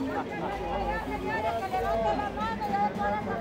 que le